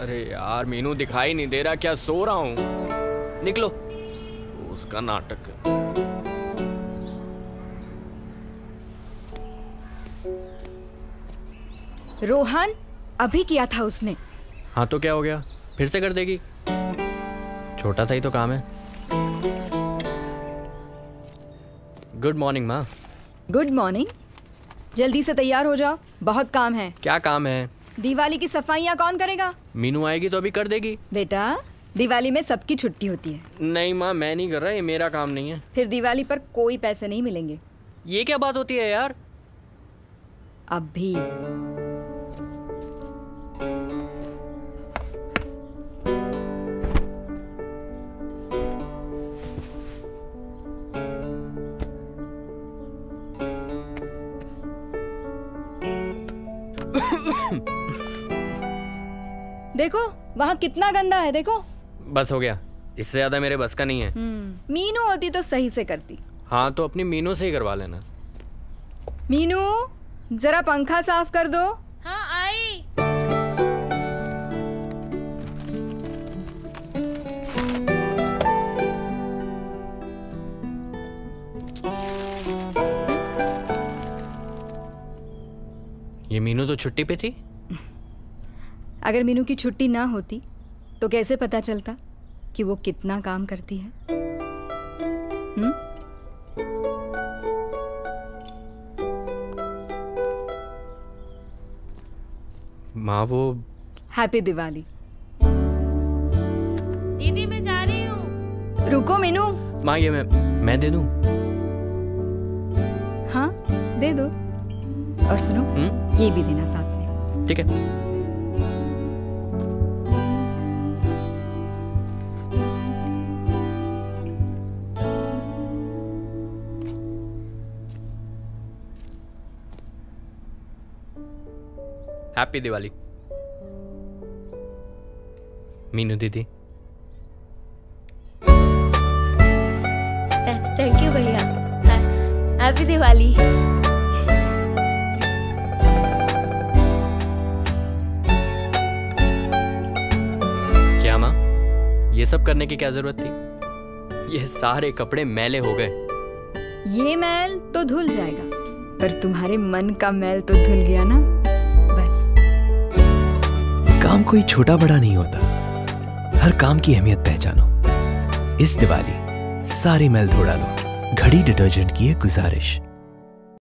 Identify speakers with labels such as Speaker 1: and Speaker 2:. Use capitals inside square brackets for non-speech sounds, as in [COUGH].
Speaker 1: अरे यार मीनू दिखाई नहीं दे रहा क्या सो रहा हूँ? निकलो। उसका नाटक।
Speaker 2: रोहन अभी किया था उसने।
Speaker 1: हाँ तो क्या हो गया? फिर से कर देगी। छोटा सा ही तो काम है। गुड मॉर्निंग माँ।
Speaker 2: गुड मॉर्निंग जल्दी से तैयार हो जाओ। बहुत काम है।
Speaker 1: क्या काम है?
Speaker 2: दिवाली की सफाइयाँ कौन करेगा?
Speaker 1: मीनू आएगी तो अभी कर देगी।
Speaker 2: बेटा दिवाली में सबकी छुट्टी होती है।
Speaker 1: नहीं माँ मैं नहीं कर रहा ये मेरा काम नहीं है।
Speaker 2: फिर दिवाली पर कोई पैसे नहीं मिलेंगे।
Speaker 1: ये क्या बात होती है यार?
Speaker 2: अभी भी। [LAUGHS] देखो वहाँ कितना गंदा है देखो।
Speaker 1: बस हो गया। इससे ज़्यादा मेरे बस का नहीं है।
Speaker 2: हम्म, मीनू होती तो सही से करती।
Speaker 1: हाँ तो अपनी मीनू से ही करवा लेना।
Speaker 2: मीनू जरा पंखा साफ़ कर दो।
Speaker 3: हाँ आई।
Speaker 1: ये मीनू तो छुट्टी पे थी?
Speaker 2: अगर मीनू की छुट्टी ना होती तो कैसे पता चलता कि वो कितना काम करती है? हम्म?
Speaker 1: माँ वो
Speaker 2: हैप्पी दिवाली
Speaker 3: दीदी मैं जा रही हूँ।
Speaker 2: रुको मीनू।
Speaker 1: माँ ये मैं मैं दे दूँ?
Speaker 2: हाँ दे दो। और सुनो
Speaker 1: हम्म?
Speaker 2: ये भी देना साथ में।
Speaker 1: ठीक है। हैप्पी दिवाली मीनू दीदी।
Speaker 3: थैंक यू भैया। हैप्पी दिवाली
Speaker 1: ये सब करने की क्या ज़रूरत थी? ये सारे कपड़े मैले हो गए।
Speaker 2: ये मैल तो धुल जाएगा पर तुम्हारे मन का मैल तो धुल गया ना? बस।
Speaker 4: काम कोई छोटा बड़ा नहीं होता। हर काम की अहमियत पहचानो। इस दिवाली सारे मैल धो डालो घड़ी डिटर्जेंट की है गुजारिश।